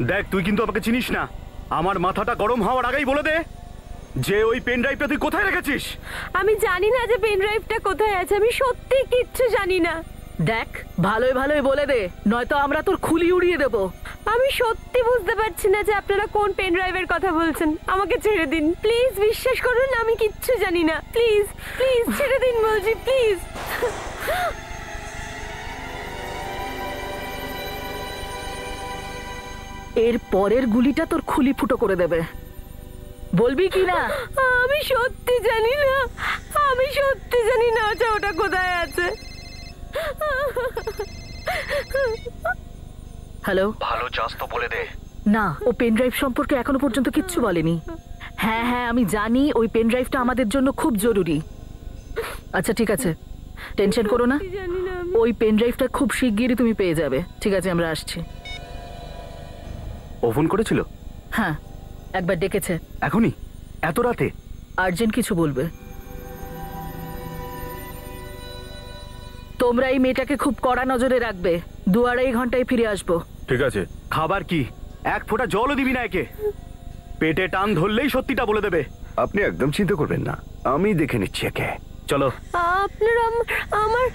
দেখ তুই কিন্তু আমাকে চিনিস না। আমার মাথাটা গরম হওয়ার আগেই বলে দে যে ওই পেন ড্রাইভটা তুই কোথায় রেখেছিস। আমি জানি না যে পেন ড্রাইভটা কোথায় আছে আমি সত্যি কিচ্ছু জানি না। দেখ ভালোই ভালোই বলে দে নয়তো আমরা তোর খুলি উড়িয়ে দেবো। আমি সত্যি বুঝতে পারছি না যে আপনারা কোন পেন ড্রাইভের কথা বলছেন। আমাকে ছেড়ে দিন প্লিজ বিশ্বাস করুন আমি কিচ্ছু জানি না। প্লিজ প্লিজ ছেড়ে দিন বলছি প্লিজ। এর পরের গুলিটা তোর খুলি ফুটো করে দেবে। বলবি কি না? আমি সত্যি জানি না। আমি সত্যি জানি না যে ওটা কোথায় আছে। হ্যালো? ভালো চাস তো বলে দে। না ও পেন ড্রাইভ সম্পর্কে এখনও পর্যন্ত কিচ্ছু বলেনি। হ্যাঁ হ্যাঁ আমি জানি ওই পেন ড্রাইভটা আমাদের জন্য খুব জরুরি। আচ্ছা ঠিক আছে। টেনশন করো না। ওই পেন ড্রাইভটা খুব শিগগিরই তুমি পেয়ে যাবে। ঠিক আছে আমরা আসছি। ও ফোন করেছিল? হ্যাঁ একবার ডেকেছে। এখনই? এত রাতে? আর্জেন্ট কিছু বলবে। তোমরা এই মেয়েটাকে খুব কড়া নজরে রাখবে। দু আড়াই ঘন্টায় ফিরে আসব। ঠিক আছে। খাবার কি? এক ফোঁটা জলও দিবি না একে। পেটে টান ধরলেই সত্যিটা বলে দেবে। আপনি একদম চিন্তা করবেন না। আমি দেখে নিচ্ছি একে। চলো। আপনারা আমার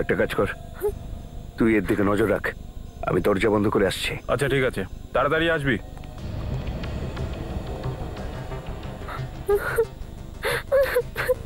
একটা কাজ কর। তুই এর দিকে নজর রাখ। আমি দরজা বন্ধ করে আসছি। আচ্ছা ঠিক আছে। তাড়াতাড়ি আসবি।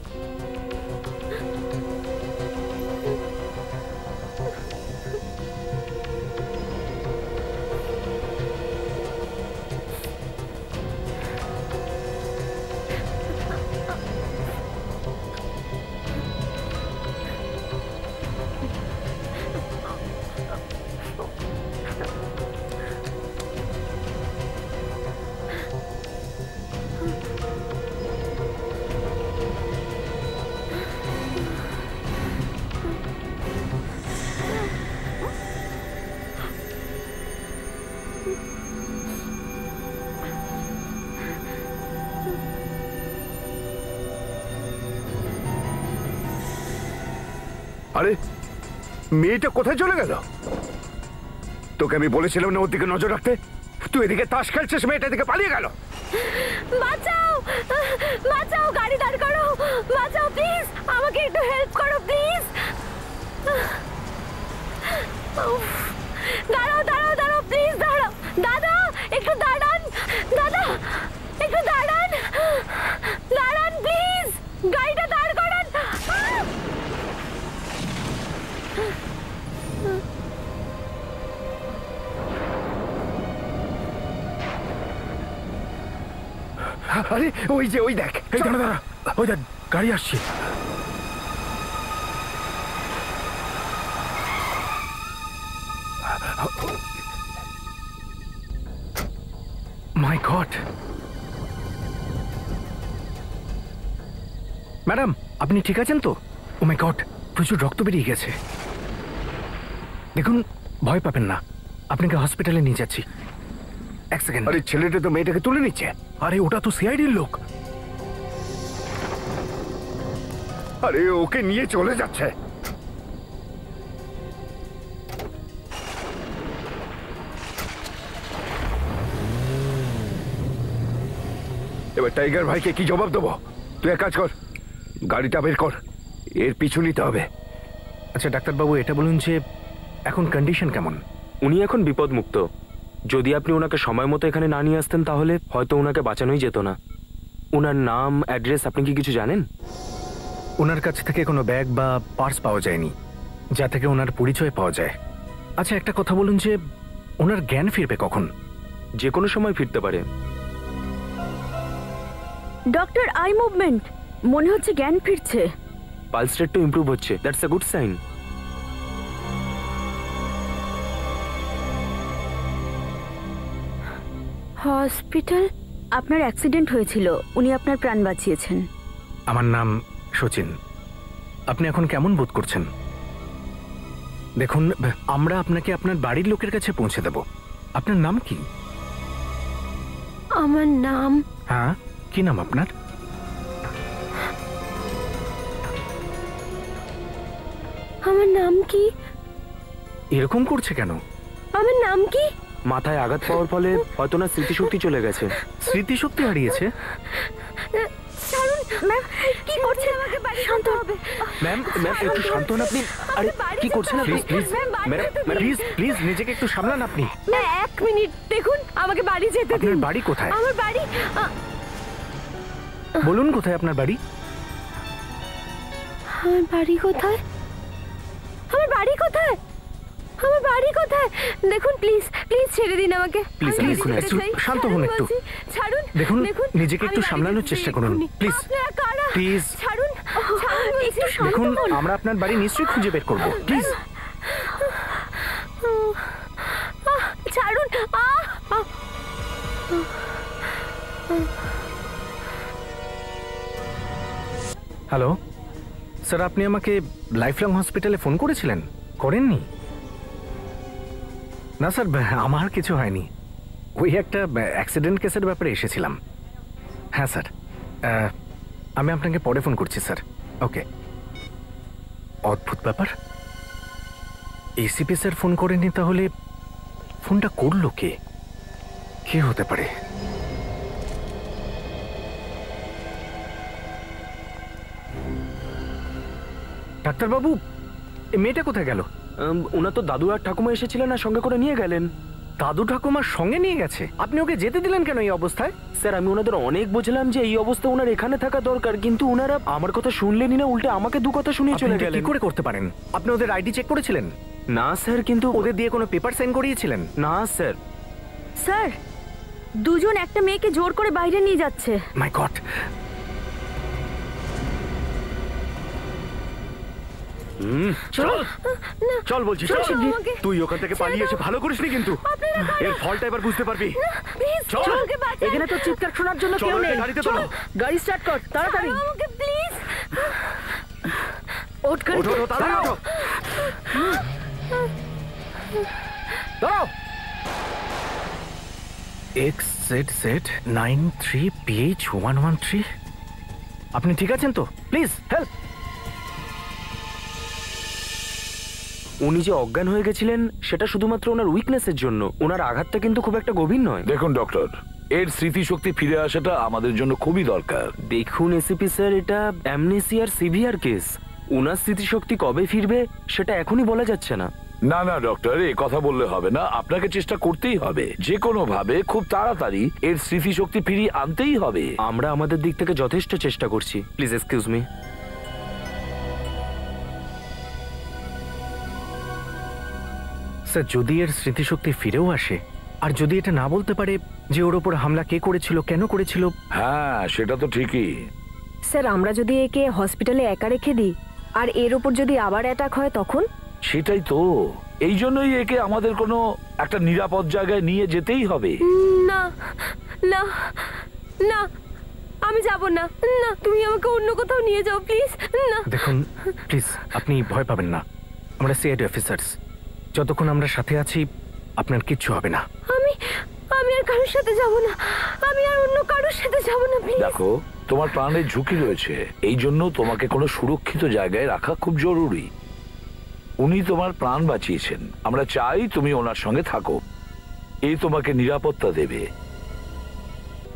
মেয়েটা কোথায় চলে গেল? তোকে আমি বলেছিলাম না ওর দিকে নজর রাখতে। তুই এদিকে তাস খেলছিস, মেয়েটা এদিকে পালিয়ে গেল। বাঁচাও! বাঁচাও, গাড়ি দাঁড় করো বাঁচাও প্লিজ আমাকে একটু হেল্প করো প্লিজ ওই যে ওই দেখ। এই দাঁড়া দাঁড়া। ওই দেখ গাড়ি আসছে। মাই গড ম্যাডাম আপনি ঠিক আছেন তো? ও মাই গড প্রচুর রক্ত বেরিয়ে গেছে। দেখুন ভয় পাবেন না। আপনাকে হসপিটালে নিয়ে যাচ্ছি। এক সেকেন্ড আরে ছেলেটা তো মেয়েটাকে তুলে নিচ্ছে। আরে ওটা তো সিআইডির লোক। আরে ওকে নিয়ে চলে যাচ্ছে। এবার টাইগার ভাইকে কি জবাব দেবো? তুই এক কাজ কর গাড়িটা বের কর এর পিছু নিতে হবে। আচ্ছা ডাক্তারবাবু এটা বলুন যে এখন কন্ডিশন কেমন? উনি এখন বিপদমুক্ত। যদি আপনি ওনাকে সময় মতো এখানে না নিয়ে আসতেন তাহলে হয়তো ওনাকে বাঁচানোই যেত না। ওনার নাম অ্যাড্রেস আপনি কি কিছু জানেন? ওনার কাছ থেকে কোনো ব্যাগ বা পার্স পাওয়া যায়নি যা থেকে ওনার পরিচয় পাওয়া যায়। আচ্ছা একটা কথা বলুন যে ওনার জ্ঞান ফিরবে কখন? যে কোনো সময় ফিরতে পারে। Doctor eye movement. মনে হচ্ছে জ্ঞান ফিরছে। পালস রেটটা ইমপ্রুভ হচ্ছে। That's a good sign hospital? আপনার অ্যাক্সিডেন্ট হয়েছিল। উনি আপনার প্রাণ বাঁচিয়েছেন। আমার নাম সচিন আপনি এখন কেমন বোধ করছেন? দেখুন আমরা আপনাকে আপনার বাড়ির লোকের কাছে পৌঁছে দেব। আপনার নাম কি? আমার নাম হ্যাঁ কি নাম আপনার? আমার নাম কি? এরকম করছে কেন? আমার নাম কি? মাথায় আঘাত পাওয়ার ফলে হয়তো না স্মৃতিশক্তি চলে গেছে। স্মৃতিশক্তি হারিয়েছে? ছাড়ুন ম্যাম। কি করছেন? আমাকে বাড়ি শান্ত হবে। ম্যাম ম্যাম একটু শান্ত হন আপনি। আরে কি করছেন আপনি? প্লিজ ম্যাডাম দিন। প্লিজ প্লিজ নিজেকে একটু সামলান আপনি। ম্যাম এক মিনিট দেখুন আমাকে বাড়ি যেতে আপনার বাড়ি কোথায়? আমার বাড়ি বলুন কোথায় আপনার বাড়ি? আমার বাড়ি কোথায়? আমার বাড়ি কোথায়? বাড়ি কোথায়? দেখুন প্লিজ প্লিজ ছেড়ে দিন আমাকে। আমি please, একটু শান্ত হন একটু। ছাড়ুন দেখুন, দেখুন নিজেকে একটু সামলানোর চেষ্টা করুন। কারা? please। ছাড়ুন ছাড়ুন একটু শান্ত দেখুন আমরা আপনার বাড়ি নিশ্চয়ই খুঁজে বের করব। প্লিজ ছাড়ুন। হ্যালো স্যার আপনি আমাকে লাইফ লং হসপিটালে ফোন করেছিলেন? করেননি? না স্যার আমার কিছু হয়নি। ওই একটা অ্যাক্সিডেন্ট কেসের ব্যাপারে এসেছিলাম। হ্যাঁ স্যার। আমি আপনাকে পরে ফোন করছি স্যার। ওকে। অদ্ভুত ব্যাপার। এসিপি স্যার ফোন করেনি তাহলে ফোনটা করল কে? কে হতে পারে? ডাক্তারবাবু মেয়েটা কোথায় গেল? ওনার তো দাদু আর ঠাকুমা এসেছিলেন আর সঙ্গে করে নিয়ে গেলেন। দাদু ঠাকুমার সঙ্গে নিয়ে গেছে? আপনি ওকে যেতে দিলেন কেন এই অবস্থায়? স্যার আমি ওনাদের অনেক বুঝলাম যে এই অবস্থা ওনার এখানে থাকা দরকার কিন্তু ওনারা আমার কথা শুনলেনই না উল্টে আমাকে দু কথা শুনিয়ে চলে গেলেন কি করে করতে পারেন? আপনি ওদের আইডি চেক করেছিলেন? না স্যার কিন্তু ওদের দিয়ে কোনো পেপার সাইন করিয়েছিলেন? না স্যার। স্যার দুজন একটা মেয়েকে জোর করে বাইরে নিয়ে যাচ্ছে। মাই গড চল। চল। বলছি চল তুই ওখান থেকে পালিয়ে এসে ভালো করিসনি কিন্তু। এর ফলটা এবার বুঝতে পারবি। চল। এখানে তো চিৎকার শোনার জন্য কেউ নেই। গাড়িতে চল। গাড়ি স্টার্ট কর তাড়াতাড়ি। প্লিজ ওঠ গাড়ি। ওঠো ওঠো তাড়াতাড়ি ওঠো। দাঁড়াও। X Z Z nine three PH one one three আপনি ঠিক আছেন তো? প্লিজ হেল্প উনি যে অজ্ঞান হয়ে গেছিলেন সেটা শুধুমাত্র ওনার উইকনেসের জন্য। ওনার আঘাতটা কিন্তু খুব একটা গভীর নয়। দেখুন ডক্টর এর স্মৃতিশক্তি ফিরে আসাটা আমাদের জন্য খুবই দরকার। দেখুন এসিপি স্যার এটা অ্যামনেসিয়ার সিভিয়ার কেস ওনার স্মৃতিশক্তি কবে ফিরবে সেটা এখনই বলা যাচ্ছে না। না না ডক্টর এ কথা বললে হবে না। আপনাকে চেষ্টা করতেই হবে। যে কোনো ভাবে খুব তাড়াতাড়ি এর স্মৃতিশক্তি ফিরিয়ে আনতেই হবে। আমরা আমাদের দিক থেকে যথেষ্ট চেষ্টা করছি। প্লিজ এক্সকিউজ মি স্যার যদি এর স্মৃতিশক্তি ফিরেও আসে আর যদি এটা না বলতে পারে যে ওর ওপর হামলা কে করেছিল কেন করেছিল? হ্যাঁ সেটা তো ঠিকই। স্যার আমরা যদি একে হসপিটালে একা রেখে দিই আর এর উপর যদি আবার অ্যাটাক হয় তখন? সেটাই তো। এই জন্যই একে আমাদের কোনো একটা নিরাপদ জায়গায় নিয়ে যেতেই হবে। না না না আমি যাব না। না তুমি আমাকে অন্য কোথাও নিয়ে যাও প্লিজ। না। দেখুন প্লিজ আপনি ভয় পাবেন না। আমরা সিআইডি অফিসার্স। যতক্ষণ আমরা সাথে আছি আপনার কিচ্ছু হবে না। আমি আমি আর কারোর সাথে যাব না। আমি আর অন্য কারোর সাথে যাব না প্লিজ দেখো তোমার প্রাণের ঝুঁকি রয়েছে। এই জন্য তোমাকে কোনো সুরক্ষিত জায়গায় রাখা খুব জরুরি। উনি তোমার প্রাণ বাঁচিয়েছেন। আমরা চাই তুমি ওনার সঙ্গে থাকো। এই তোমাকে নিরাপত্তা দেবে।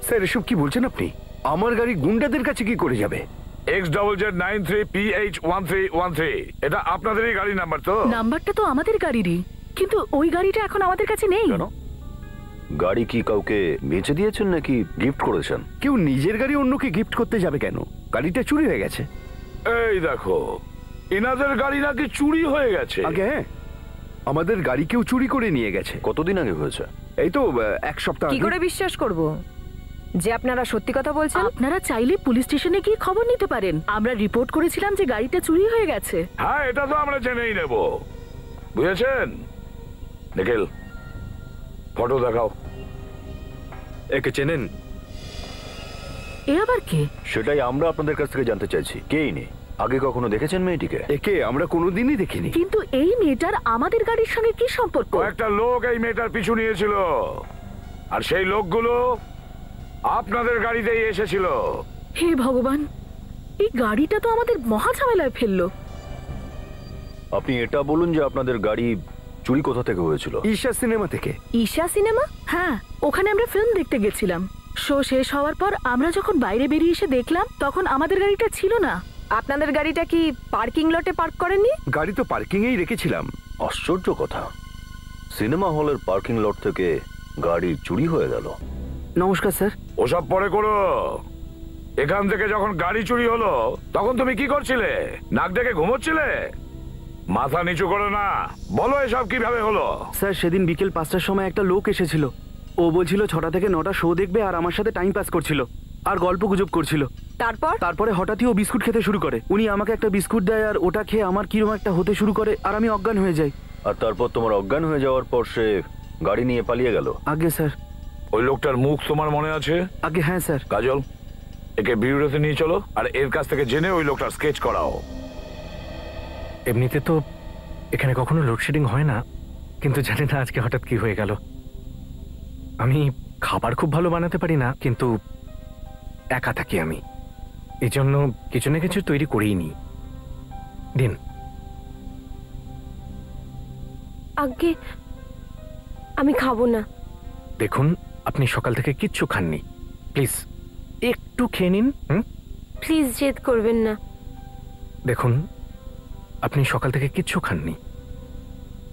স্যার এসব কি বলছেন আপনি? আমার গাড়ি গুন্ডাদের কাছে কি করে যাবে? X double Z nine three P H one three one three এটা আপনাদেরই গাড়ি নাম্বার তো? নাম্বারটা তো আমাদের গাড়িরই। কিন্তু ওই গাড়িটা এখন আমাদের কাছে নেই। কেন? গাড়ি কি কাউকে বেচে দিয়েছেন নাকি গিফট করেছেন? কেউ নিজের গাড়ি অন্যকে গিফট করতে যাবে কেন? গাড়িটা চুরি হয়ে গেছে। এই দেখো এনাদের গাড়ি নাকি চুরি হয়ে গেছে। আগে হ্যাঁ আমাদের গাড়ি কেউ চুরি করে নিয়ে গেছে। কতদিন আগে হয়েছে? এই তো আহ, এক সপ্তাহ কি আগে। করে বিশ্বাস করব? যে আপনারা সত্যি কথা বলছেন? আপনারা চাইলে পুলিশ স্টেশনে গিয়ে খবর নিতে পারেন। আমরা রিপোর্ট করেছিলাম যে গাড়িটা চুরি হয়ে গেছে। হ্যাঁ এটা তো আমরা জেনেই নেব। বুঝেছেন? নিখিল ফটো দেখাও। একে চেনেন? এ আবার কে? সেটাই আমরা আপনাদের কাছ থেকে জানতে চাইছি। কেই নে? আগে কখনো দেখেছেন মেয়েটিকে? একে আমরা কোনোদিনই দেখিনি। কিন্তু এই মেয়েটার আমাদের গাড়ির সঙ্গে কি সম্পর্ক? একটা লোক এই মেয়েটার পিছু নিয়েছিল। আর সেই লোকগুলো আপনাদের গাড়িতেই এসেছিল। হে ভগবান এই গাড়িটা তো আমাদের মহা ঝামেলায় ফেলল। আপনি এটা বলুন যে আপনাদের গাড়ি চুরি কোথা থেকে হয়েছিল? ঈশা সিনেমা থেকে। ঈশা সিনেমা? হ্যাঁ ওখানে আমরা ফিল্ম দেখতে গেছিলাম। শো শেষ হওয়ার পর আমরা যখন বাইরে বেরিয়ে এসে দেখলাম তখন আমাদের গাড়িটা ছিল না। আপনাদের গাড়িটা কি পার্কিং লটে পার্ক করেননি? গাড়ি তো পার্কিং এই রেখেছিলাম। আশ্চর্য কথা। সিনেমা হলের পার্কিং লট থেকে গাড়ি চুরি হয়ে গেল। নমস্কার স্যার। ওসব পরে করো। এখান থেকে যখন গাড়ি চুরি হলো তখন তুমি কি করছিলে? নাক ডেকে ঘুমোচ্ছিলে? মাথা নিচু করো না। বলো এসব কীভাবে হলো? স্যার সেদিন বিকেল পাঁচটার সময় একটা লোক এসেছিল। ও বলছিল ছটা থেকে নটা শো দেখবে আর আমার সাথে টাইম পাস করছিল। আর গল্প গুজব করছিল। তারপর? তারপরে হঠাৎই ও বিস্কুট খেতে শুরু করে। উনি আমাকে একটা বিস্কুট দেয় আর ওটা খেয়ে আমার কিরম একটা হতে শুরু করে আর আমি অজ্ঞান হয়ে যাই। আর তারপর তোমার অজ্ঞান হয়ে যাওয়ার পর সে গাড়ি নিয়ে পালিয়ে গেল? আগে স্যার। ওই লোকটার মুখ তোমার মনে আছে? আগে হ্যাঁ স্যার। কাজল একে বিউরোতে নিয়ে চলো আর এর কাছ থেকে জেনে ওই লোকটার স্কেচ করাও। এমনিতে তো এখানে কখনো লোডশেডিং হয় না কিন্তু জানি না আজকে হঠাৎ কি হয়ে গেল। আমি খাবার খুব ভালো বানাতে পারি না কিন্তু একা থাকি আমি। এই জন্য কিছু না কিছু তৈরি করেই নিই। দিন। আগে আমি খাব না। দেখুন আপনি সকাল থেকে কিচ্ছু খাননি। প্লিজ একটু খেয়ে নিন প্লিজ জেদ করবেন না। দেখুন আপনি সকাল থেকে কিচ্ছু খাননি।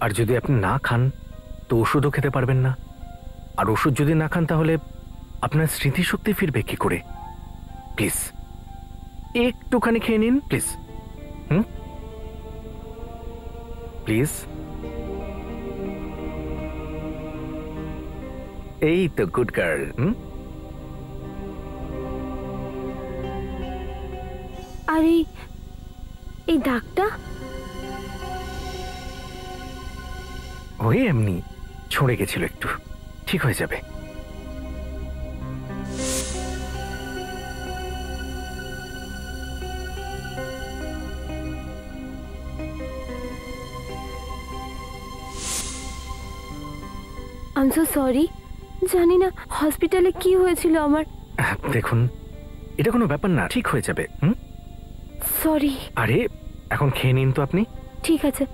আর যদি আপনি না খান তো ওষুধও খেতে পারবেন না। আর ওষুধ যদি না খান তাহলে আপনার স্মৃতিশক্তি ফিরবে কি করে? প্লিজ একটুখানি খেয়ে নিন প্লিজ। হুম? প্লিজ এই তো গুড গার্ল হুম? আর এই এই দাগটা? ওই এমনি ছড়ে গেছিল একটু। ঠিক হয়ে যাবে। আম সো সরি জানি না হসপিটালে কি হয়েছিল আমার। দেখুন এটা কোনো ব্যাপার না ঠিক হয়ে যাবে হুম? সরি। আরে এখন খেয়ে নিন তো আপনি। ঠিক আছে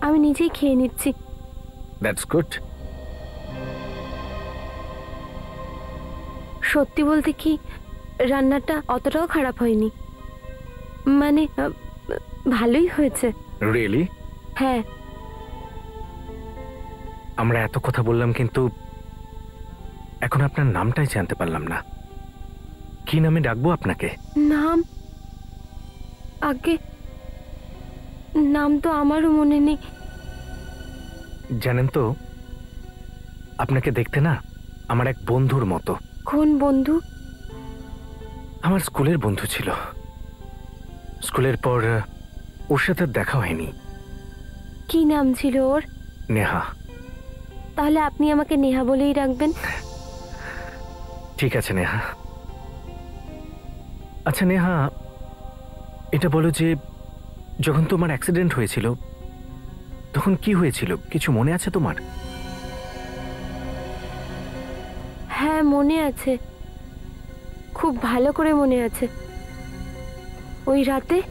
আমি নিজেই খেয়ে নিচ্ছি। দ্যাটস গুড সত্যি বলতে কি রান্নাটা অতটাও খারাপ হয়নি। মানে ভালোই হয়েছে। রিয়েলি হ্যাঁ। আমরা এত কথা বললাম কিন্তু এখন আপনার নামটাই জানতে পারলাম না। কি নামে ডাকবো আপনাকে? নাম? আগে নাম তো আমারও মনে নেই। জানেন তো আপনাকে দেখতে না আমার এক বন্ধুর মতো। কোন বন্ধু? আমার স্কুলের বন্ধু ছিল। স্কুলের পর ওর সাথে দেখা হয়নি। কি নাম ছিল ওর? নেহা। তাহলে আপনি আমাকে নেহা বলেই রাখবেন ঠিক আছে, নেহা। আচ্ছা নেহা, এটা বলো যে, যখন তোমার অ্যাক্সিডেন্ট হয়েছিল, তখন কি হয়েছিল? কিছু মনে আছে তোমার? হ্যাঁ মনে আছে। খুব ভালো করে মনে আছে। ওই রাতে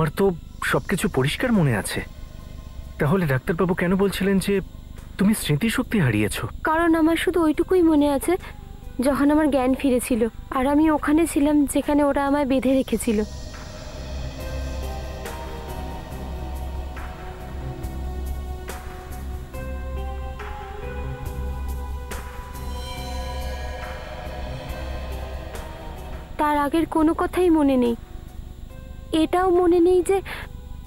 তোমার তো সবকিছু পরিষ্কার মনে আছে। তাহলে ডাক্তারবাবু কেন বলছিলেন যে তুমি স্মৃতিশক্তি হারিয়েছো? কারণ আমার শুধু ওইটুকুই মনে আছে, যখন আমার জ্ঞান ফিরেছিল, আর আমি ওখানে ছিলাম যেখানে ওরা আমায় বেঁধে রেখেছিল। তার আগের কোনো কথাই মনে নেই। এটাও মনে নেই যে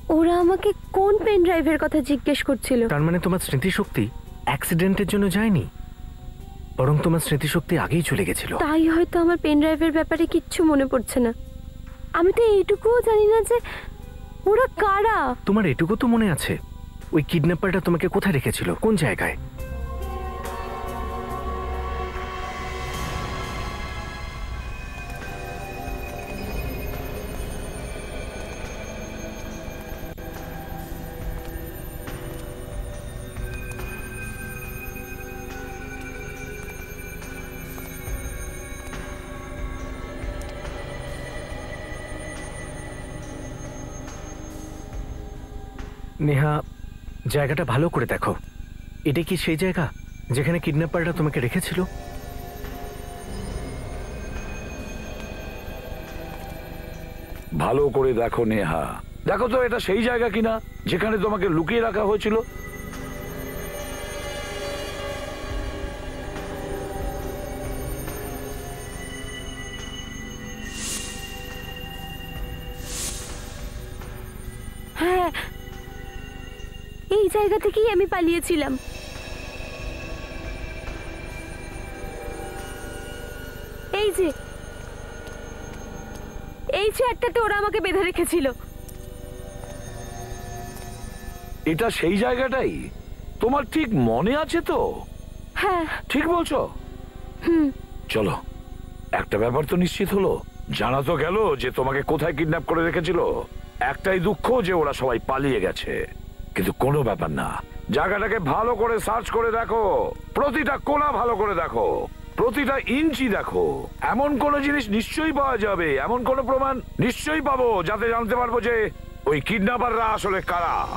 ওরা আমাকে কোন পেন ড্রাইভের কথা জিজ্ঞেস করছিল। তার মানে তোমার স্মৃতিশক্তি অ্যাক্সিডেন্টের জন্য যায়নি? বরং তোমার স্মৃতিশক্তি আগেই চলে গেছিল। তাই হয়তো আমার পেন ড্রাইভের ব্যাপারে কিচ্ছু মনে পড়ছে না। আমি তো এইটুকুও জানি না যে ওরা কারা। তোমার এটুকু তো মনে আছে। ওই কিডন্যাপারটা তোমাকে কোথায় রেখেছিল? কোন জায়গায়? নেহা, জায়গাটা ভালো করে দেখো। এটা কি সেই জায়গা যেখানে কিডন্যাপারটা তোমাকে রেখেছিল? ভালো করে দেখো নেহা। দেখো তো, এটা সেই জায়গা কিনা যেখানে তোমাকে লুকিয়ে রাখা হয়েছিল? জায়গা থেকেই আমি পালিয়েছিলাম। এই যে এই চেয়ারটাতে ওরা আমাকে বেঁধে রেখেছিল। এটা সেই জায়গাটাই? তোমার ঠিক মনে আছে তো? হ্যাঁ। ঠিক বলছো? চলো একটা ব্যাপার তো নিশ্চিত হলো। জানা তো গেল যে তোমাকে কোথায় কিডন্যাপ করে রেখেছিল। একটাই দুঃখ যে ওরা সবাই পালিয়ে গেছে। কিন্তু কোনো ব্যাপার না। জায়গাটাকে ভালো করে সার্চ করে দেখো। প্রতিটা কোনা ভালো করে দেখো। প্রতিটা ইঞ্চি দেখো। এমন কোন জিনিস নিশ্চয়ই পাওয়া যাবে। এমন কোন প্রমাণ নিশ্চয়ই পাবো যাতে জানতে পারব যে ওই কিডন্যাপাররা আসলে কারা।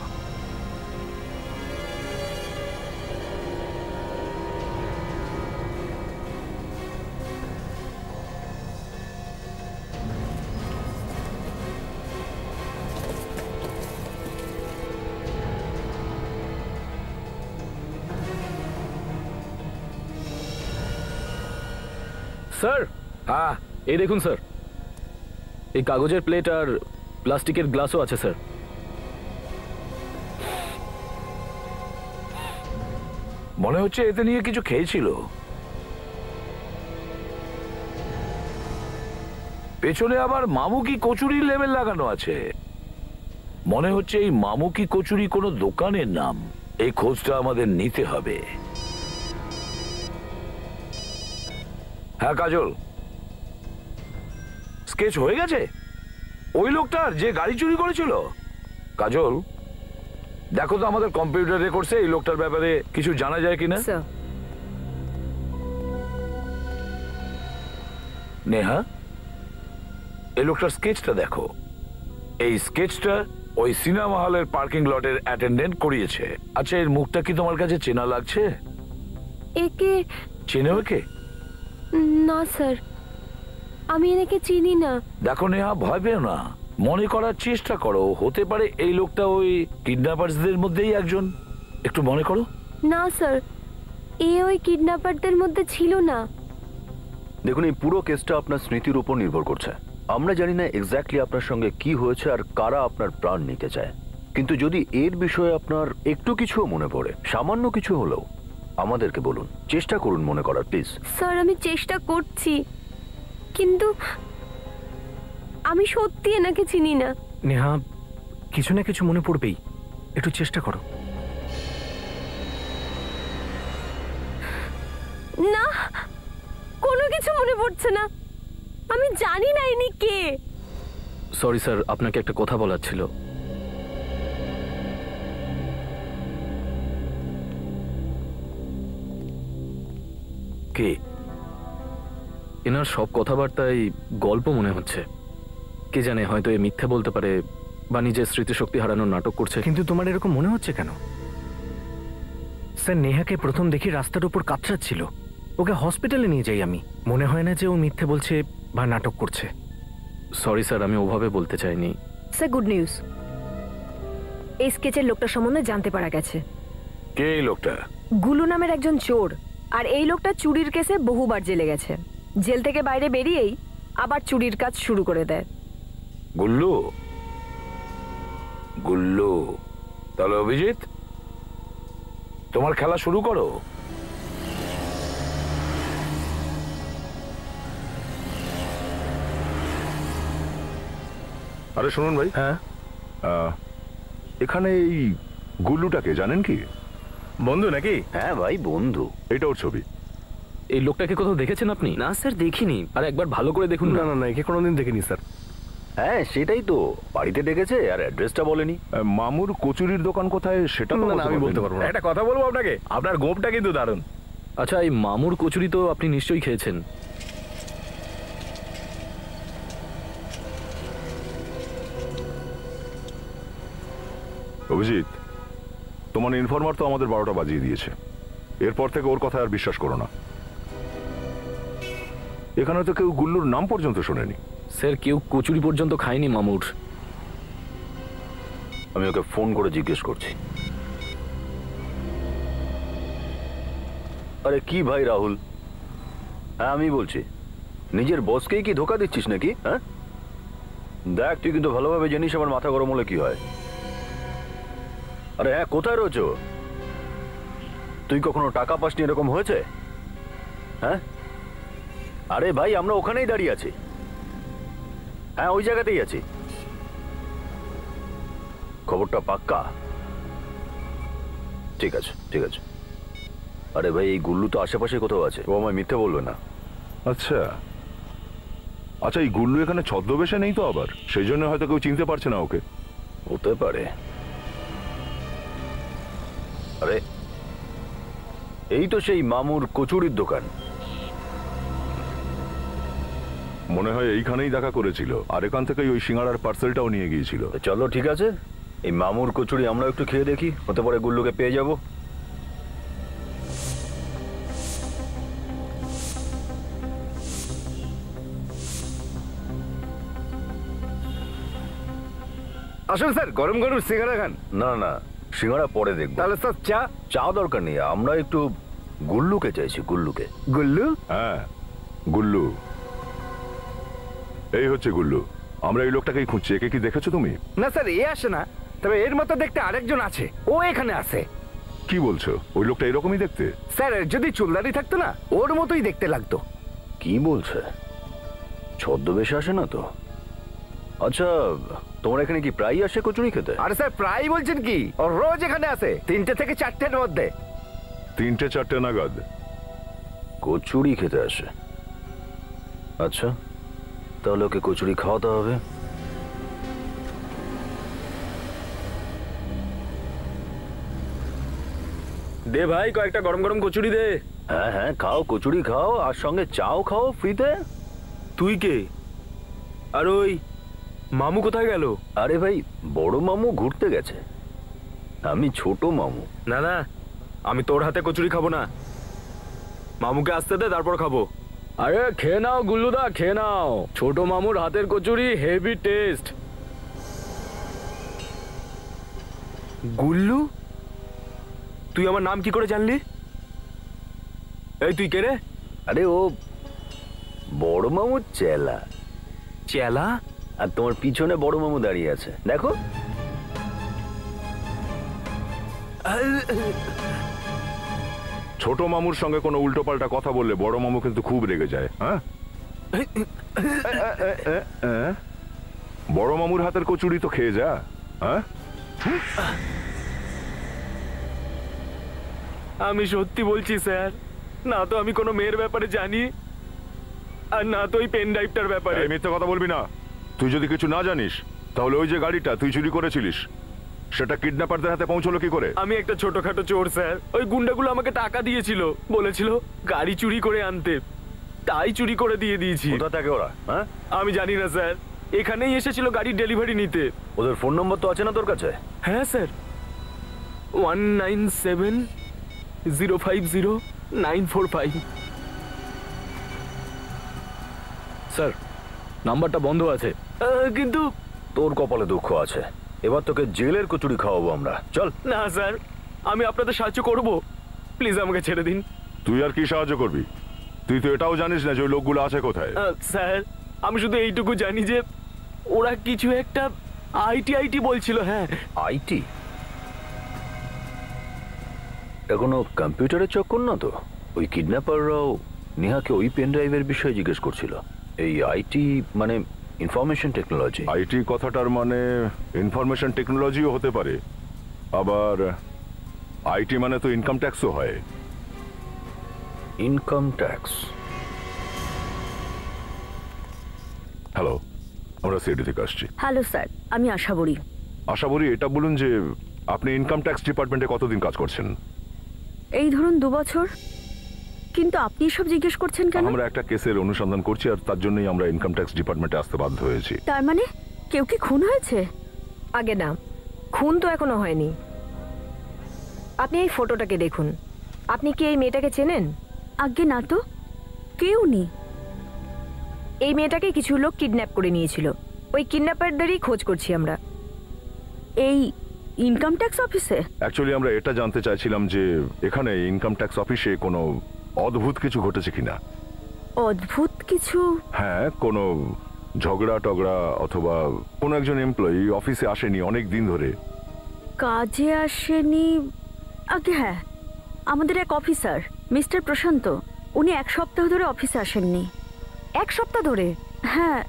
স্যার? হ্যাঁ এই দেখুন, স্যার। এই কাগজের প্লেট আর প্লাস্টিকের গ্লাসও আছে, স্যার। মনে হচ্ছে এতে নিয়ে কিছু খেয়েছিল। পেছনে আবার মামুকি কচুরির লেবেল লাগানো আছে। মনে হচ্ছে এই মামুকি কচুরি কোনো দোকানের নাম। এই খোঁজটা আমাদের নিতে হবে। হ্যাঁ কাজল। স্কেচ হয়ে গেছে? ওই লোকটার যে গাড়ি চুরি করেছিল? কাজল দেখো তো আমাদের কম্পিউটার রেকর্ডসে এই লোকটার ব্যাপারে কিছু জানা যায় কিনা? নেহা এই লোকটার স্কেচটা দেখো। এই স্কেচটা ওই সিনেমা হলের পার্কিং লটের অ্যাটেন্ডেন্ট করিয়েছে। আচ্ছা এর মুখটা কি তোমার কাছে চেনা লাগছে? একে চেনে ওকে না স্যার। আমি এনাকে চিনি না। দেখো নেহা ভয় পেও না। মনে করার চেষ্টা করো। হতে পারে এই লোকটা ওই কিডন্যাপার্সদের মধ্যেই একজন। একটু মনে করো। না স্যার। এ ওই কিডন্যাপারদের মধ্যে ছিল না। দেখুন এই পুরো কেসটা আপনার স্মৃতির উপর নির্ভর করছে। আমরা জানি না এক্স্যাক্টলি আপনার সঙ্গে কি হয়েছে আর কারা আপনার প্রাণ নিতে চায়। কিন্তু যদি এর বিষয়ে আপনার একটু কিছু মনে পড়ে সামান্য কিছু হলেও আমাদেরকে বলুন চেষ্টা করুন মনে করার প্লিজ। স্যার আমি চেষ্টা করছি কিন্তু আমি সত্যি এনাকে চিনি না। নেহা কিছু না কিছু মনে পড়বেই। একটু চেষ্টা করো। না কোনো কিছু মনে পড়ছে না। আমি জানি না ইনি কে। সরি স্যার আপনাকে একটা কথা বলার ছিল। কে? এনার সব কথাবার্তায় গল্প মনে হচ্ছে। কে জানে হয়তো এ মিথ্যে বলতে পারে বা নিজের স্মৃতিশক্তি হারানোর নাটক করছে। কিন্তু তোমার এরকম মনে হচ্ছে কেন? স্যার নেহাকে প্রথম দেখি রাস্তার উপর কাতরাচ্ছিল। ওকে হসপিটালে নিয়ে যাই আমি। মনে হয় না যে ও মিথ্যে বলছে বা নাটক করছে। সরি স্যার আমি ওভাবে বলতে চাইনি। Sir good news. এই স্কেচের লোকটা সম্বন্ধে জানতে পারা গেছে। কে এই লোকটা? গুলু নামের একজন চোর। আর এই লোকটা চুরির কেসে বহুবার জেলে গেছে। জেল থেকে বাইরে বেরিয়েই আবার চুরির কাজ শুরু করে দেয়। গুল্লু? গুল্লু তাহলে অভিজিৎ তোমার খেলা শুরু করো। আরে শুনুন ভাই। হ্যাঁ। এখানে এই গুল্লুটাকে জানেন কি? বন্ধু নাকি? হ্যাঁ ভাই বন্ধু। এটা ওর ছবি। এই লোকটাকে কোথাও দেখেছেন আপনি? না স্যার দেখিনি। আর একবার ভালো করে দেখুন না। না না একে কোনোদিন দেখিনি স্যার। হ্যাঁ সেটাই তো। বাড়িতে ডেকেছে আর অ্যাড্রেসটা বলেনি। মামুর কচুরির দোকান কোথায় সেটা তো না আমি বলতে পারব না। একটা কথা বলব আপনাকে? আপনার গোপটা কিন্তু দারুণ। আচ্ছা এই মামুর কচুরি তো আপনি নিশ্চয়ই খেয়েছেন। অভিজিৎ তোমার ইনফরমার তো আমাদের বারোটা বাজিয়ে দিয়েছে। এরপর থেকে ওর কথা আর বিশ্বাস করো না। এখানে তো কেউ গুল্লুর নাম পর্যন্ত শোনেনি। স্যার কেউ কচুরি পর্যন্ত খায়নি মামুর। আমি ওকে ফোন করে জিজ্ঞেস করছি। আরে কি ভাই রাহুল? হ্যাঁ আমি বলছি। নিজের বসকেই কি ধোকা দিচ্ছিস নাকি হ্যাঁ? দেখ তুই কিন্তু ভালোভাবে জানিস আমার মাথা গরম হলে কি হয়। আরে হ্যাঁ কোথায় রয়েছ? তুই কখনো টাকা পাসনি এরকম হয়েছে? হ্যাঁ? আরে ভাই আমরা ওখানেই দাঁড়িয়ে আছি। হ্যাঁ ওই জায়গাতেই আছি। খবরটা পাক্কা? ঠিক আছে ঠিক আছে। আরে ভাই এই গুল্লু তো আশেপাশে কোথাও আছে। ও আমায় মিথ্যে বলবে না। আচ্ছা। আচ্ছা এই গুল্লু এখানে ছদ্মবেশে নেই তো আবার? সেই জন্য হয়তো কেউ চিনতে পারছে না ওকে। হতে পারে। আরে এই তো সেই মামুর কচুরির দোকান। মনে হয় এইখানেই দেখা করেছিল আর এখান থেকেই ওই সিঙ্গাড়ার পার্সেলটাও নিয়ে গিয়েছিল। চলো ঠিক আছে? এই মামুর কচুরি আমরা একটু খেয়ে দেখি হতে পারে গুল্লুকে পেয়ে যাব। আসুন স্যার গরম গরম সিঙ্গাড়া খান। না না সিঙ্গারা পরে দেখব। তাহলে স্যার চা? চা দরকার নেই আমরা একটু গুল্লুকে চাইছি গুল্লুকে। গুল্লু? হ্যাঁ গুল্লু। এই হচ্ছে গুল্লু। আমরা এই লোকটাকেই খুঁজছি একে কি দেখেছ তুমি? না স্যার এ আসে না। তবে এর মতো দেখতে আরেকজন আছে ও এখানে আছে। কি বলছো? ওই লোকটা এরকমই দেখতে? স্যার যদি চুলদারি থাকতো না ওর মতোই দেখতে লাগতো। কি বলছে? ছদ্মবেশে আসে না তো? আচ্ছা তোমার এখানে কি প্রায়ই আসে কচুরি খেতে? আরে স্যার প্রায় বলছেন কি? ও রোজ এখানে আসে। তিনটে থেকে চারটের মধ্যে। তিনটে চারটে নাগাদ। কচুরি খেতে আসে। আচ্ছা তাহলে ওকে কচুরি খাওয়াতে হবে। দে ভাই কয়েকটা গরম গরম কচুরি দে। হ্যাঁ হ্যাঁ খাও কচুরি খাও আর সঙ্গে চাও খাও ফ্রিতে। তুই কে? আর ওই মামু কোথায় গেল? আরে ভাই বড় মামু ঘুরতে গেছে। আমি ছোট মামু। না না আমি তোর হাতে কচুরি খাব না। মামুকে আসতে দে তারপর খাব। আরে খেয়ে নাও গুল্লুদা খেয়ে নাও। ছোট মামুর হাতের কচুরি হেভি টেস্ট। গুল্লু? তুই আমার নাম কি করে জানলি? এই তুই কে রে? আরে ও বড় মামুর চেলা। চেলা? আর তোমার পিছনে বড় মামু দাঁড়িয়ে আছে। দেখো। ছোট মামুর সঙ্গে কোনো উল্টোপাল্টা কথা বললে বড় মামু কিন্তু খুব রেগে যায় হ্যাঁ? বড় মামুর হাতের কচুরি তো খেয়ে যা হ্যাঁ? আমি সত্যি বলছি স্যার না তো আমি কোনো মেয়ের ব্যাপারে জানি আর না তো ওই পেন ড্রাইভটার ব্যাপারে। মিথ্যে কথা বলবি না। তুই যদি কিছু না জানিস তাহলে ওই যে গাড়িটা তুই চুরি করেছিলিস সেটা কিডন্যাপারদের হাতে পৌঁছলো কি করে? আমি একটা ছোটখাটো চোর স্যার। ওই গুন্ডাগুলো আমাকে টাকা দিয়েছিল। বলেছিল গাড়ি চুরি করে আনতে। তাই চুরি করে দিয়ে দিয়েছি। কোথা থাকে ওরা হ্যাঁ? আমি জানি না স্যার। এখানেই এসেছিল গাড়ির ডেলিভারি নিতে। ওদের ফোন নম্বর তো আছে না তোর কাছে? হ্যাঁ sir. One nine seven zero five zero nine four five. Sir নাম্বারটা বন্ধ আছে। কিন্তু তোর কপালে দুঃখ আছে। এবার তোকে জেলের কচুরি খাওয়াবো আমরা। চল। না স্যার আমি আপনাদের সাহায্য করব। প্লিজ আমাকে ছেড়ে দিন। তুই আর কি সাহায্য করবি? তুই তো এটাও জানিস না যে ওই লোকগুলো আছে কোথায়। স্যার আমি শুধু এইটুকু জানি যে ওরা কিছু একটা আইটি আইটি বলছিল হ্যাঁ। আইটি এটা কোনো কম্পিউটারের চক্কর না তো? ওই কিডন্যাপাররাও নেহাকে ওই পেন ড্রাইভের বিষয়ে জিজ্ঞেস করছিল। এই আইটি মানে ইনফরমেশন টেকনোলজি আইটি কথাটার মানে ইনফরমেশন টেকনোলজিও হতে পারে। আবার আইটি মানে তো ইনকাম ট্যাক্সও হয়। ইনকাম ট্যাক্স হ্যালো আমরা সিডি থেকে আসছি। হ্যালো স্যার আমি আশা করি আশা করি এটা বলুন যে আপনি ইনকাম ট্যাক্স ডিপার্টমেন্টে কতদিন কাজ করছেন? এই ধরুন দু বছর। কিন্তু আপনি সব জিজ্ঞেস করছেন কেন? আমরা একটা কেসের অনুসন্ধান করছি আর তার জন্যই আমরা ইনকাম ট্যাক্স ডিপার্টমেন্টে আসতে বাধ্য হয়েছি। তার মানে কেউ কি খুন হয়েছে? আগে না খুন তো এখনও হয়নি। আপনি এই ফটোটাকে দেখুন। আপনি কি এই মেয়েটাকে চেনেন? আগে না তো কেউ নেই। এই মেয়েটাকে কিছু লোক কিডন্যাপ করে নিয়েছিল। ওই কিডন্যাপারদেরই খোঁজ করছি আমরা। এই ইনকাম ট্যাক্স অফিসে অ্যাকচুয়ালি আমরা এটা জানতে চাইছিলাম যে এখানে ইনকাম ট্যাক্স অফিসে কোনো অদ্ভুত কিছু ঘটেছে কিনা? অদ্ভুত কিছু? হ্যাঁ কোনো ঝগড়া টগড়া অথবা কোনো একজন এমপ্লয়ি অফিসে আসেনি অনেক দিন ধরে। কাজে আসেনি? আগে হ্যাঁ আমাদের এক অফিসার মিস্টার প্রশান্ত উনি এক সপ্তাহ ধরে অফিসে আসেননি। এক সপ্তাহ ধরে? হ্যাঁ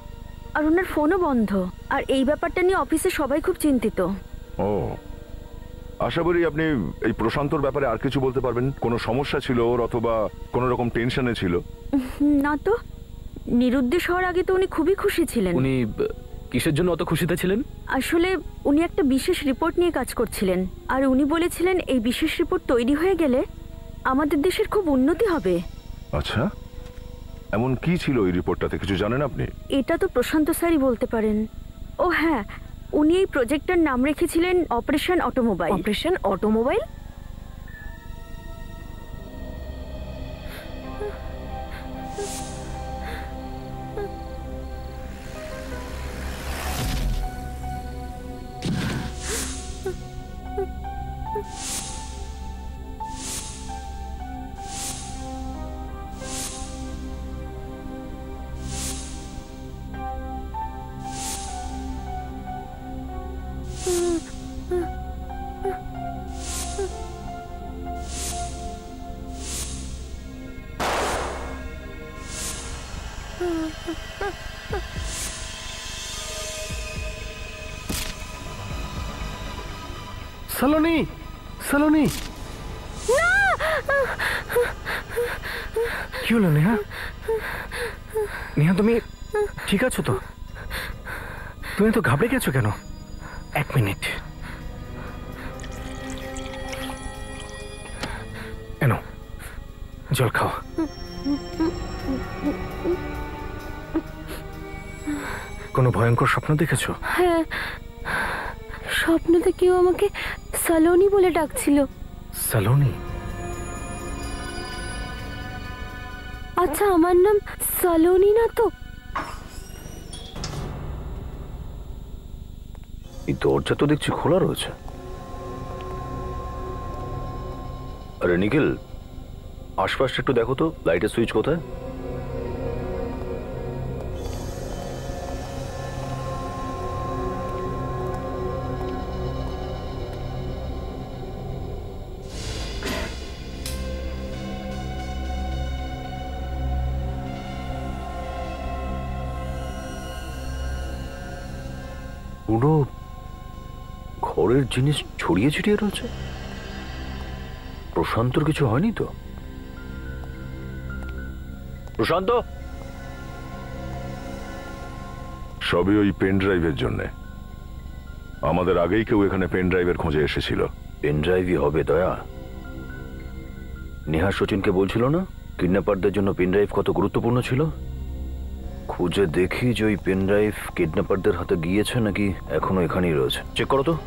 আর ওনার ফোনও বন্ধ। আর এই ব্যাপারটা নিয়ে অফিসে সবাই খুব চিন্তিত। ও আশা করি আপনি এই প্রশান্তর ব্যাপারে আর কিছু বলতে পারবেন। কোনো সমস্যা ছিল ওর অথবা কোনো রকম টেনশনে ছিল? না তো। নিরুদ্দেশ হওয়ার আগে তো উনি খুবই খুশি ছিলেন। উনি কিসের জন্য অত খুশিতে ছিলেন? আসলে উনি একটা বিশেষ রিপোর্ট নিয়ে কাজ করছিলেন। আর উনি বলেছিলেন এই বিশেষ রিপোর্ট তৈরি হয়ে গেলে আমাদের দেশের খুব উন্নতি হবে। আচ্ছা। এমন কি ছিল ওই রিপোর্টটাতে? কিছু জানেন আপনি? এটা তো প্রশান্ত স্যারই বলতে পারেন। ও হ্যাঁ উনি এই প্রজেক্টটার নাম রেখেছিলেন operation automobile. Operation automobile? Saloni কি হলো নেহা? নেহা তুমি ঠিক আছো তো? তুমি তো ঘাবড়ে গেছো কেন? এক মিনিট। এনো জল খাও। কোনো ভয়ঙ্কর স্বপ্ন দেখেছ? হ্যাঁ। স্বপ্নতে কেউ আমাকে সালোনি বলে ডাকছিল। সালোনি? আচ্ছা আমার নাম সালোনি না তো? এই দরজা তো দেখছি খোলা রয়েছে। আরে নিখিল আশপাশটা একটু দেখো তো লাইটের সুইচ কোথায়? জিনিস ছড়িয়ে ছিটিয়ে রয়েছে? প্রশান্তর কিছু হয়নি তো? প্রশান্ত! সবই ওই পেন ড্রাইভের জন্য। আমাদের আগেই কেউ এখানে পেন ড্রাইভের খোঁজে এসেছিল। পেন ড্রাইভই হবে দয়া। নেহা সচিনকে বলছিল না? কিডন্যাপারদের জন্য পেন ড্রাইভ কত গুরুত্বপূর্ণ ছিল? খুঁজে দেখি যে ওই পেন ড্রাইভ কিডন্যাপারদের হাতে গিয়েছে নাকি এখনও এখানেই রয়েছে। চেক করো তো।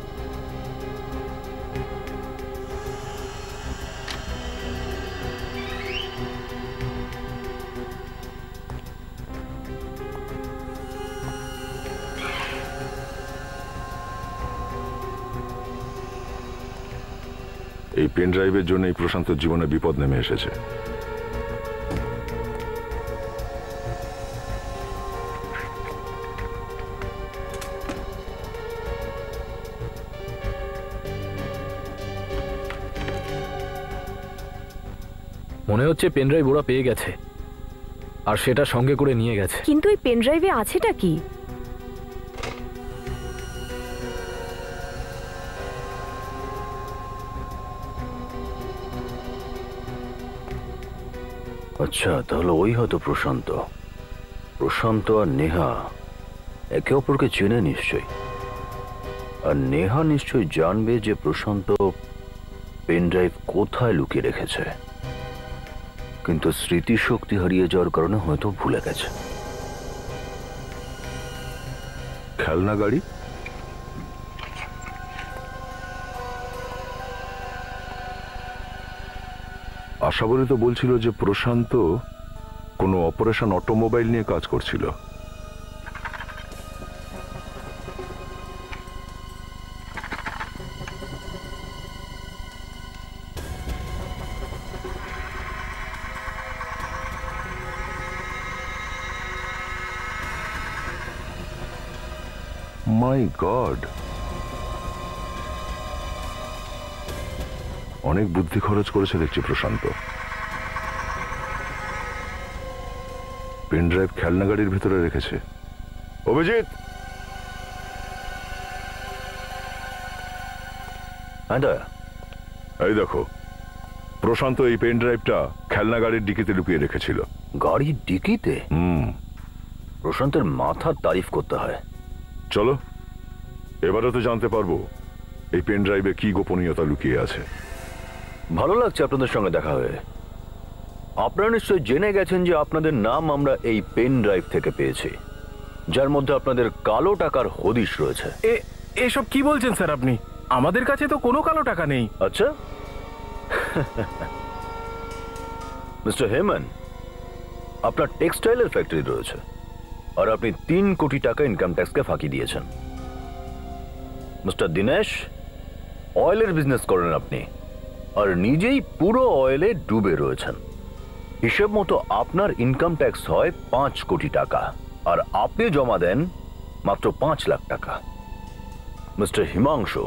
পেন ড্রাইভের জন্য এই প্রশান্তর জীবনে বিপদ নেমে এসেছে। মনে হচ্ছে পেনড্রাইভ ওরা পেয়ে গেছে। আর সেটা সঙ্গে করে নিয়ে গেছে। কিন্তু এই পেনড্রাইভে আছেটা কি? আচ্ছা তাহলে ওই হয়তো প্রশান্ত। প্রশান্ত আর নেহা একে অপরকে চেনে নিশ্চয়ই। আর নেহা নিশ্চয়ই জানবে যে প্রশান্ত পেন ড্রাইভ কোথায় লুকিয়ে রেখেছে। কিন্তু স্মৃতিশক্তি হারিয়ে যাওয়ার কারণে হয়তো ভুলে গেছে। খেলনা গাড়ি? আশাবরী তো বলছিল যে প্রশান্ত কোনো অপারেশন অটোমোবাইল নিয়ে কাজ করছিল। মাই গড অনেক বুদ্ধি খরচ করেছে দেখছি প্রশান্ত। পেন ড্রাইভ খেলনা গাড়ির ভিতরে রেখেছে। অভিজিৎ! এই দেখো প্রশান্ত এই পেন ড্রাইভটা খেলনা গাড়ির ডিকিতে লুকিয়ে রেখেছিল। গাড়ির ডিকিতে? হুম। প্রশান্তের মাথার তারিফ করতে হয়। চলো এবারে তো জানতে পারব এই পেন ড্রাইভে কি গোপনীয়তা লুকিয়ে আছে। ভালো লাগছে আপনাদের সঙ্গে দেখা হয়ে। আপনারা নিশ্চয়ই জেনে গেছেন যে আপনাদের নাম আমরা এই পেন ড্রাইভ থেকে পেয়েছি যার মধ্যে আপনাদের কালো টাকার হদিশ রয়েছে। এসব কি বলছেন স্যার আপনি? আমাদের কাছে তো কোনো কালো টাকা নেই। আচ্ছা। মিস্টার হেমন আপনার টেক্সটাইলের ফ্যাক্টরি রয়েছে আর আপনি তিন কোটি টাকা ইনকাম ট্যাক্সকে ফাঁকি দিয়েছেন। মিস্টার দিনেশ অয়েলের বিজনেস করেন আপনি। আর নিজেই পুরো অয়েলে ডুবে রয়েছেন। হিসেব মতো আপনার ইনকাম ট্যাক্স হয় পাঁচ কোটি টাকা, আর আপনি জমা দেন মাত্র পাঁচ লাখ টাকা। মিস্টার হিমাংশু,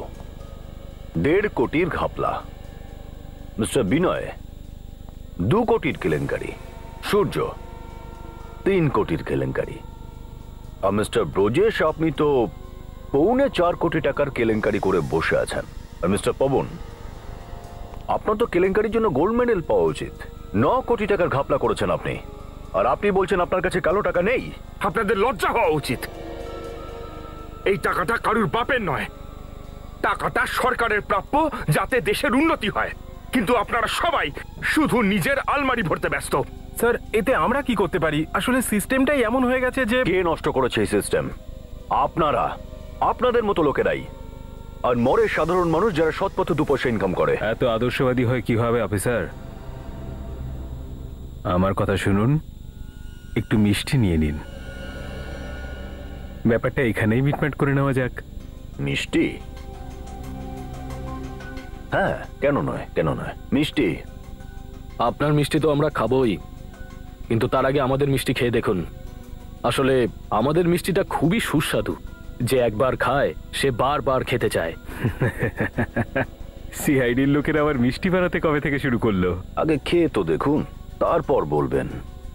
দেড় কোটির ঘাপলা। মিস্টার বিনয়, দু কোটির কেলেঙ্কারি। সূর্য, তিন কোটির কেলেঙ্কারি। আর মিস্টার ব্রজেশ, আপনি তো পৌনে চার কোটি টাকার কেলেঙ্কারি করে বসে আছেন। আর মিস্টার পবন আপনার তো কেলেঙ্কারির জন্য গোল্ড মেডেল পাওয়া উচিত। ন কোটি টাকার ঘাপলা করেছেন আপনি। আর আপনি বলছেন আপনার কাছে কালো টাকা নেই। আপনাদের লজ্জা হওয়া উচিত। এই টাকাটা কারুর বাপের নয়। টাকাটা সরকারের প্রাপ্য যাতে দেশের উন্নতি হয়। কিন্তু আপনারা সবাই শুধু নিজের আলমারি ভরতে ব্যস্ত। স্যার এতে আমরা কি করতে পারি? আসলে সিস্টেমটাই এমন হয়ে গেছে যে কে নষ্ট করেছে এই সিস্টেম? আপনারা। আপনাদের মতো লোকেরাই। আর মরে সাধারণ মানুষ যারা সৎপথে দু পয়সা ইনকাম করে। এত আদর্শবাদী হয় কীভাবে অফিসার আমার কথা শুনুন একটু মিষ্টি নিয়ে নিন। ব্যাপারটা এখানেই মিটমাট করে নেওয়া যাক। মিষ্টি? হ্যাঁ কেন নয় কেন নয়? মিষ্টি? আপনার মিষ্টি তো আমরা খাবোই কিন্তু তার আগে আমাদের মিষ্টি খেয়ে দেখুন। আসলে আমাদের মিষ্টিটা খুবই সুস্বাদু। যে একবার খায় সে বারবার খেতে চায়। সিআইডির লোকেরা আবার মিষ্টি বানাতে কবে থেকে শুরু করল? আগে খেয়ে তো দেখুন তারপর বলবেন।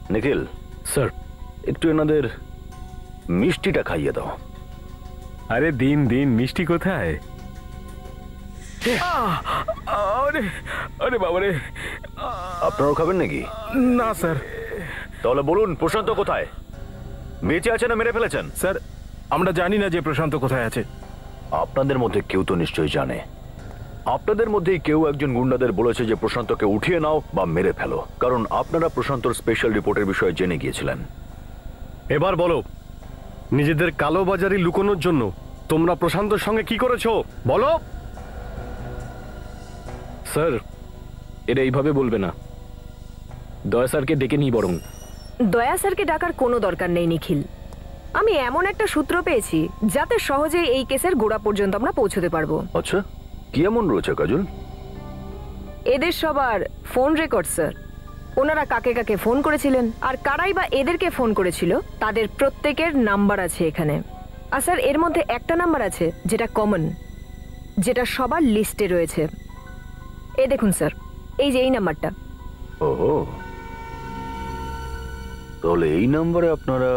নিখিল স্যার। একটু এনাদের মিষ্টিটা খাইয়ে দাও। আরে দিন দিন মিষ্টি কোথায়? আরে আরে বাবারে। আপনারাও খাবেন নাকি? না স্যার। তাহলে বলুন প্রশান্ত কোথায়? বেঁচে আছে না মেরে ফেলেছেন? স্যার আমরা জানি না যে প্রশান্ত কোথায় আছে। আপনাদের মধ্যে কেউ তো নিশ্চয়ই জানে। আপনাদের মধ্যেই কেউ একজন গুন্ডাদের বলেছে যে প্রশান্তকে উঠিয়ে নাও বা মেরে ফেলো। কারণ আপনারা প্রশান্তর স্পেশাল রিপোর্টের বিষয়ে জেনে গিয়েছিলেন। এবার বলো নিজেদের কালো বাজারি লুকোনোর জন্য তোমরা প্রশান্তর সঙ্গে কি করেছ? বলো। স্যার এটা এইভাবে বলবে না। দয়া স্যারকে ডেকে নিই বরং। দয়া স্যারকে ডাকার কোনো দরকার নেই নিখিল। আমি এমন একটা সূত্র পেয়েছি যাতে সহজেই এই কেসের গোড়া পর্যন্ত আমরা পৌঁছতে পারব। আচ্ছা কি এমন রয়েছে কাজল? এদের সবার ফোন রেকর্ড স্যার। ওনারা কাকে কাকে ফোন করেছিলেন আর কারাই বা এদেরকে ফোন করেছিল তাদের প্রত্যেকের নাম্বার আছে এখানে। আর স্যার এর মধ্যে একটা নাম্বার আছে যেটা কমন যেটা সবার লিস্টে রয়েছে। এ দেখুন স্যার এই যে এই নাম্বারটা। ওহো। তাহলে এই নম্বরে আপনারা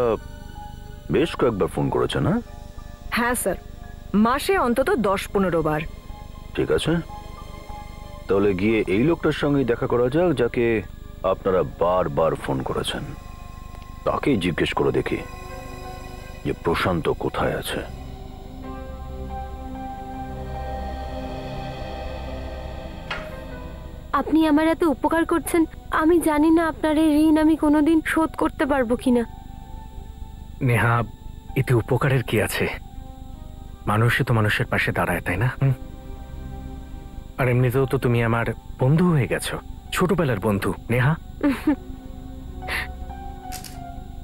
বেশ কয়েকবার ফোন করেছেন না? হ্যাঁ স্যার। মাসে অন্তত দশ পনেরো বার। ঠিক আছে। তাহলে গিয়ে এই লোকটার সঙ্গে দেখা করা যাক যাকে আপনারা বারবার ফোন করেছেন। তাকেই জিজ্ঞেস করে দেখি যে প্রশান্ত কোথায় আছে। আপনি আমার এত উপকার করছেন আমি জানি না আপনার এই ঋণ আমি কোনোদিন শোধ করতে পারব কিনা। নেহা এতে উপকারের কি আছে? মানুষই তো মানুষের পাশে দাঁড়ায় তাই না? আর এমনিতেও তো তুমি আমার বন্ধু হয়ে গেছো ছোটবেলার বন্ধু নেহা?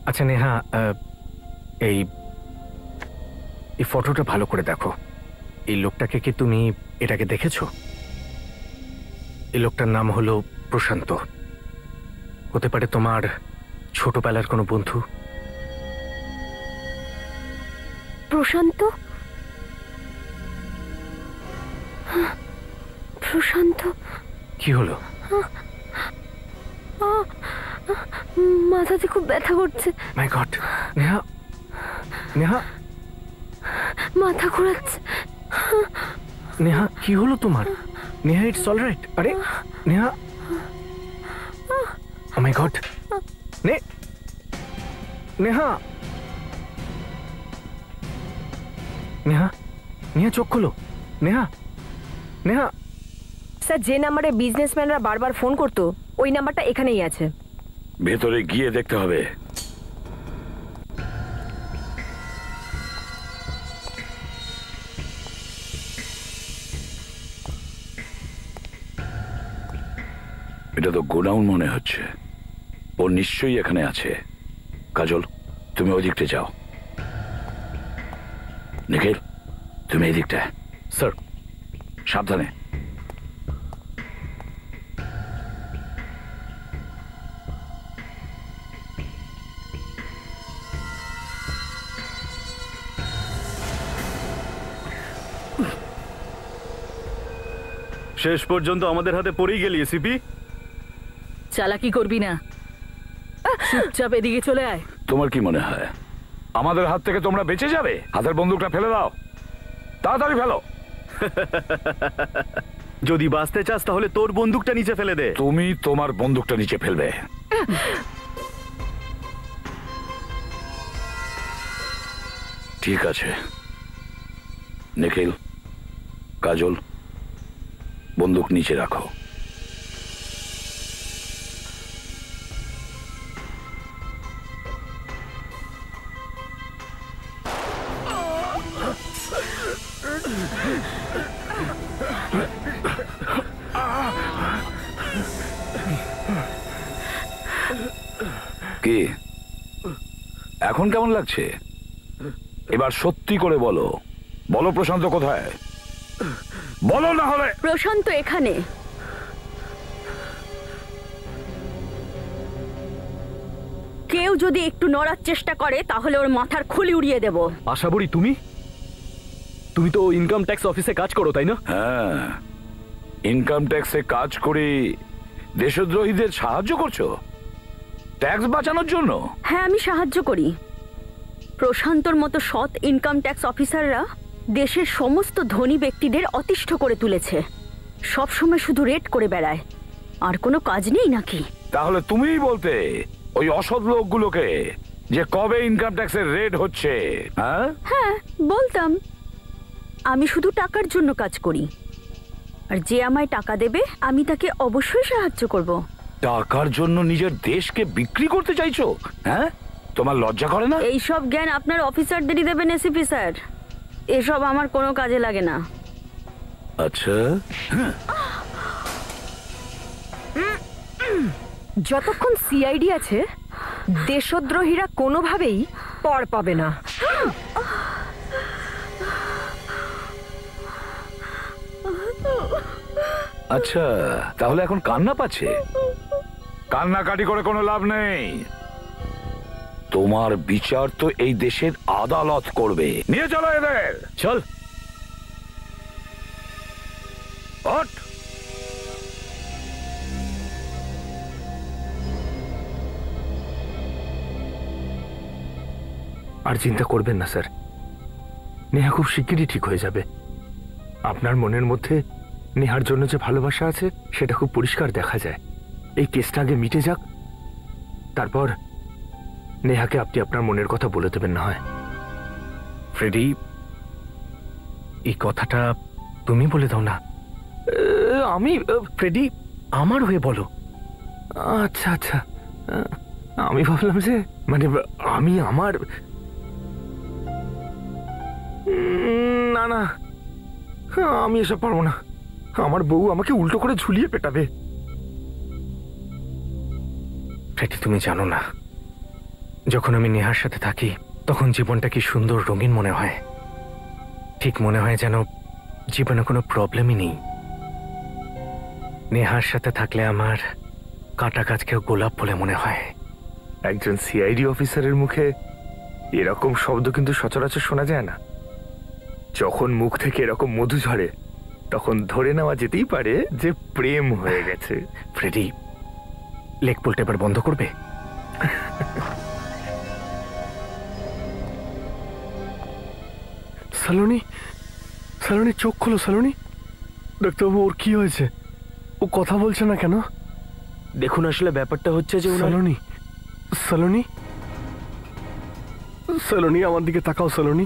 আচ্ছা নেহা এই এই ফটোটা ভালো করে দেখো। এই লোকটাকে কি তুমি এটাকে দেখেছ? এই লোকটার নাম হলো প্রশান্ত। হতে পারে তোমার ছোটবেলার কোনো বন্ধু? প্রশান্ত? প্রশান্ত। কি হলো? মাথাতে খুব ব্যথা করছে। My god Neha Neha. মাথা ঘোরাচ্ছে। নেহা কি হলো তোমার? নেহা ইটস অল রাইট আরে নেহা। মাই গড নে নেহা। নেহা নেহা চোখ খোলো। নেহা নেহা। স্যার যে নাম্বারে বিজনেসম্যানরা বারবার ফোন করতো ওই নাম্বারটা এখানেই আছে। ভেতরে গিয়ে দেখতে হবে। এটা তো গোডাউন মনে হচ্ছে। ও নিশ্চয়ই এখানে আছে। কাজল তুমি ওই দিকটা যাও। নিখিল তুমি এই দিকটা স্যার। সাবধানে। শেষ পর্যন্ত আমাদের হাতে পড়েই গেলি এসিপি। চালাকি করবি না। চুপচাপ এদিকে চলে আয়। তোমার কি মনে হয়? আমাদের হাত থেকে তোমরা বেঁচে যাবে। হাতের বন্দুকটা ফেলে দাও। তাড়াতাড়ি ফেলো। যদি বাঁচতে চাস তাহলে তোর বন্দুকটা নিচে ফেলে দে। তুমি তোমার বন্দুকটা নিচে ফেলবে। ঠিক আছে। নিখিল কাজল বন্দুক নিচে রাখো। এখন কেমন লাগছে? এবার সত্যি করে বলো। বলো প্রশান্ত কোথায়? বলো না হলে প্রশান্ত এখানে। কেউ যদি একটু নড়ার চেষ্টা করে তাহলে ওর মাথার খুলি উড়িয়ে দেব। আশা করি তুমি? তুমি তো ইনকাম ট্যাক্স অফিসে কাজ করো তাই না? হ্যাঁ। ইনকাম ট্যাক্সে কাজ করে। দেশদ্রোহীদের সাহায্য করছ? ট্যাক্স বাঁচানোর জন্য? হ্যাঁ আমি সাহায্য করি। প্রশান্তর মতো সৎ ইনকাম ট্যাক্স অফিসাররা দেশের সমস্ত ধনী ব্যক্তিদের অতিষ্ঠ করে তুলেছে। সব সময় শুধু রেট করে বেড়ায়। আর কোনো কাজ নেই নাকি? তাহলে তুমিই বলতে ওই অসৎ লোকগুলোকে যে কবে ইনকাম ট্যাক্সের রেট হচ্ছে হ্যাঁ? হ্যাঁ বলতাম। আমি শুধু টাকার জন্য কাজ করি। আর যে আমায় টাকা দেবে আমি তাকে অবশ্যই সাহায্য করব। টাকার জন্য নিজের দেশকে বিক্রি করতে চাইছো হ্যাঁ? তোমার লজ্জা করে না? এই সব জ্ঞান আপনার অফিসারদেরই দেবেন এসিপি স্যার। এসব আমার কোনো কাজে লাগে না। আচ্ছা। যতক্ষণ সিআইডি আছে দেশদ্রোহীরা কোনোভাবেই পর পাবে না। আচ্ছা তাহলে এখন কান্না পাচ্ছে? কান্নাকাটি করে কোনো লাভ নেই। তোমার বিচার তো এই দেশের আদালত করবে। নিয়ে চলো এদের। চল। আর চিন্তা করবেন না স্যার। নেহা খুব শিগগিরই ঠিক হয়ে যাবে। আপনার মনের মধ্যে নেহার জন্য যে ভালোবাসা আছে সেটা খুব পরিষ্কার দেখা যায়। এই কেসটা আগে মিটে যাক তারপর নেহাকে আপনি আপনার মনের কথা বলে দেবেন না হয়। ফ্রেডি, এই কথাটা তুমি বলে দাও না। আমি ফ্রেডি, আমার হয়ে বলো। আচ্ছা আচ্ছা। আমি ভাবলাম যে মানে আমি আমার না না। আমি এসব পারব না। আমার বউ আমাকে উল্টো করে ঝুলিয়ে পেটাবে। ফ্রেডি, তুমি জানো না। যখন আমি নেহার সাথে থাকি তখন জীবনটা কি সুন্দর রঙিন মনে হয়। ঠিক মনে হয় যেন জীবনে কোনো প্রবলেমই নেই। নেহার সাথে থাকলে আমার কাটা গাছকেও গোলাপ বলে মনে হয়। একজন সিআইডি অফিসারের মুখে এরকম শব্দ কিন্তু সচরাচর শোনা যায় না। যখন মুখ থেকে এরকম মধু ঝরে তখন ধরে নেওয়া যেতেই পারে যে প্রেম হয়ে গেছে। ফ্রেডি লেগ পুলটা এবার বন্ধ করবে? সালোনি? সালোনি চোখ খোলো সালোনি। ডাক্তারবাবু ওর কি হয়েছে? ও কথা বলছে না কেন? দেখুন আসলে ব্যাপারটা হচ্ছে যে সালোনি সালোনি? সালোনি আমার দিকে তাকাও সালোনি।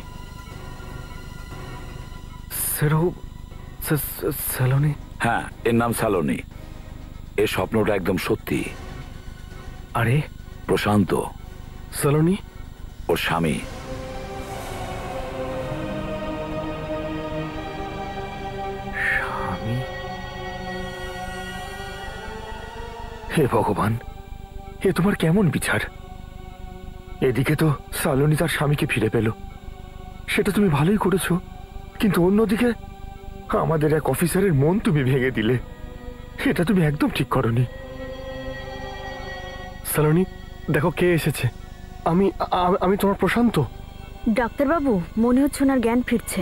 সেরো সালোনি। হ্যাঁ এর নাম সালোনি। এর স্বপ্নটা একদম সত্যি। আরে? প্রশান্ত। সালোনি? ওর স্বামী। হে ভগবান এ তোমার কেমন বিচার? এদিকে তো সালোনি তার স্বামীকে ফিরে পেল। সেটা তুমি ভালোই করেছ কিন্তু অন্যদিকে আমাদের এক অফিসারের মন তুমি ভেঙে দিলে। এটা তুমি একদম ঠিক করনি। সালোনি দেখো কে এসেছে। আমি আমি তোমার প্রশান্ত। ডাক্তারবাবু মনে হচ্ছে ওনার জ্ঞান ফিরছে।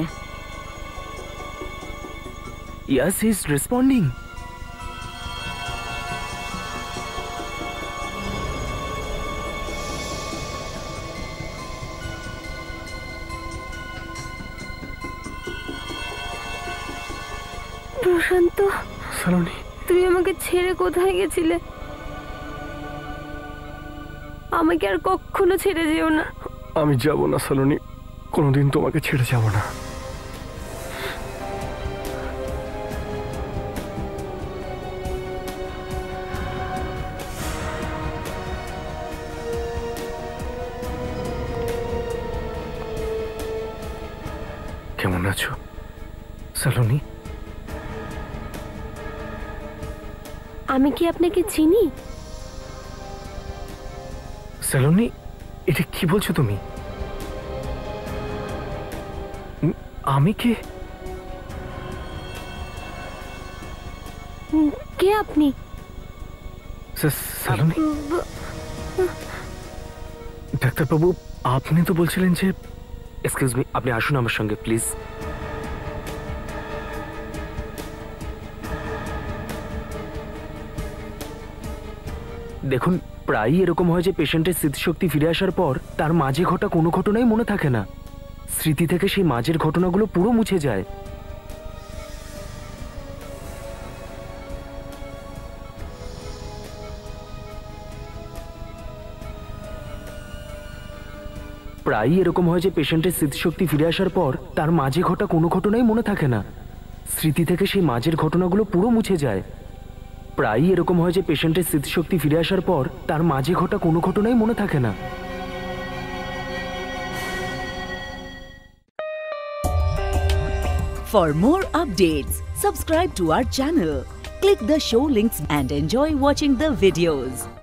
ইয়াস ইজ রেসপন্ডিং কোথায় গেছিলে? আমাকে আর কখনো ছেড়ে যেও না। আমি যাব না, সালোনি। কোনোদিন তোমাকে ছেড়ে যাব না। কেমন আছো, সালোনি? আমি কি আপনাকে চিনি? সালোনি এটা কি বলছো তুমি? আমি কে? কে আপনি? সালোনি ডাক্তারবাবু আপনি তো বলছিলেন যে এক্সকিউজ মি আপনি আসুন আমার সঙ্গে প্লিজ। দেখুন, প্রায়ই এরকম হয় যে পেশেন্টের স্মৃতিশক্তি ফিরে আসার পর তার মাঝে ঘটা কোনো ঘটনাই মনে থাকে না। স্মৃতি থেকে সেই মাঝের ঘটনাগুলো পুরো মুছে যায়। প্রায়ই এরকম হয় যে পেশেন্টের স্মৃতিশক্তি ফিরে আসার পর তার মাঝে ঘটা কোনো ঘটনাই মনে থাকে না। স্মৃতি থেকে সেই মাঝের ঘটনাগুলো পুরো মুছে যায়। প্রায়ই এরকম হয় যে পেশেন্টের স্মৃতিশক্তি ফিরে আসার পর তার মাঝে ঘটা কোনো ঘটনাই মনে থাকে না For more updates, subscribe to our channel, click the show links and enjoy watching the videos.